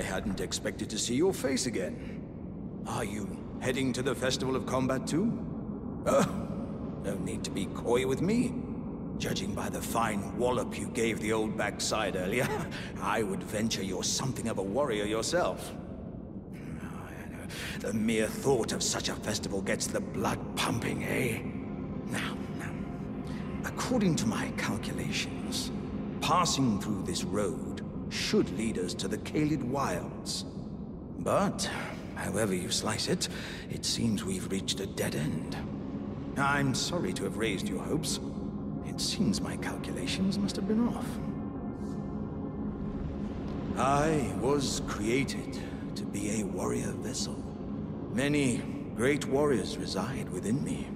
hadn't expected to see your face again. Are you heading to the Festival of Combat too? Oh, no need to be coy with me. Judging by the fine wallop you gave the old backside earlier, I would venture you're something of a warrior yourself. The mere thought of such a festival gets the blood pumping, eh? Now, now, according to my calculations, passing through this road should lead us to the Caelid Wilds. But, however you slice it, it seems we've reached a dead end. I'm sorry to have raised your hopes. It seems my calculations must have been off. I was created to be a warrior vessel. Many great warriors reside within me,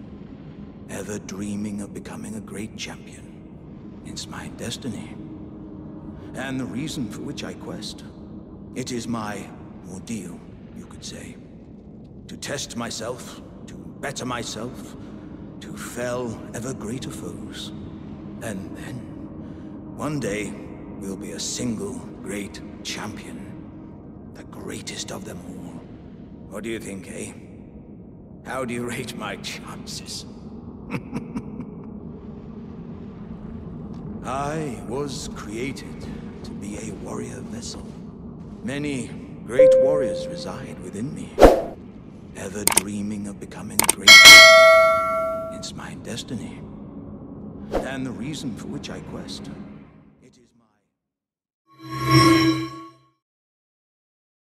ever dreaming of becoming a great champion. It's my destiny. And the reason for which I quest. It is my ordeal, you could say. To test myself, to better myself, to fell ever greater foes. And then, one day, we'll be a single great champion. The greatest of them all. What do you think, eh? How do you rate my chances? I was created be a warrior vessel. Many great warriors reside within me, ever dreaming of becoming great. It's my destiny, and the reason for which I quest.